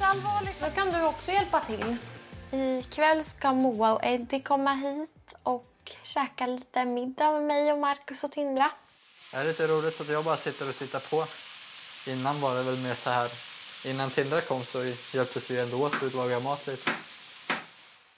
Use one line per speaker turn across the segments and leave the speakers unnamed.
allvarligt. Då kan du också hjälpa till.
Ikväll ska Moa och Eddie komma hit och käka lite middag med mig och Marcus och Tindra.
Det är lite roligt att jag bara sitter och tittar på. Innan var det väl mer så här. Innan Tindra kom så hjälptes vi ändå åt att laga mat lite.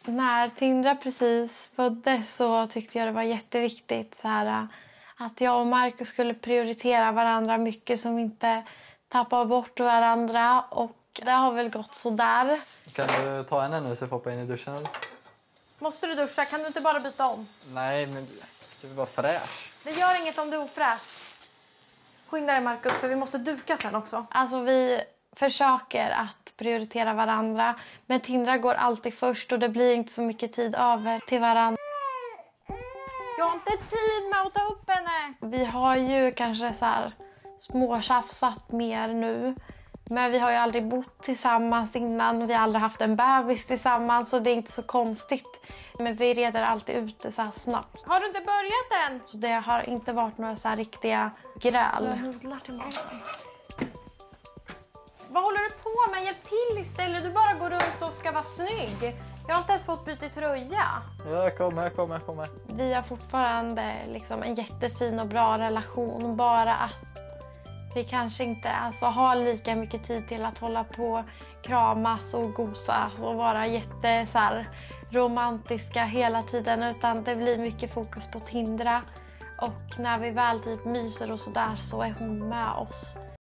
När Tindra precis föddes så tyckte jag det var jätteviktigt så här, att jag och Marcus skulle prioritera varandra mycket så vi inte tappar bort varandra. Och det har väl gått så där.
Kan du ta henne nu så jag får hoppa in i duschen eller?
Måste du duscha? Kan du inte bara byta om?
Nej, men du vill vara fräsch.
Det gör inget om du är ofräsch. Skynda dig Marcus för vi måste duka sen också.
Alltså vi försöker att prioritera varandra. Men Tindra går alltid först och det blir inte så mycket tid över till varandra.
Jag har inte tid med att ta upp henne.
Vi har ju kanske så här småtjafsat mer nu. Men vi har ju aldrig bott tillsammans innan. Vi har aldrig haft en bebis tillsammans så det är inte så konstigt. Men vi reder alltid ut det så här snabbt.
Har du inte börjat än?
Så det har inte varit några så här riktiga gräl.
nudlar till maten. Vad håller du på med? Hjälp till istället. Du bara går runt och ska vara snygg. Jag har inte ens fått byta tröja.
Ja, jag kommer, jag kommer, jag kommer.
Vi har fortfarande liksom en jättefin och bra relation. Bara att vi kanske inte alltså, har lika mycket tid till att hålla på, kramas och gosas och vara jätte så här, romantiska hela tiden. Utan det blir mycket fokus på Tindra. Och när vi väl typ myser och sådär så är hon med oss.